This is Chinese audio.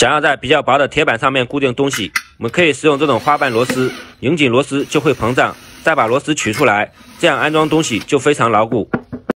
想要在比较薄的铁板上面固定东西我们可以使用这种花瓣螺丝拧紧螺丝就会膨胀再把螺丝取出来这样安装东西就非常牢固。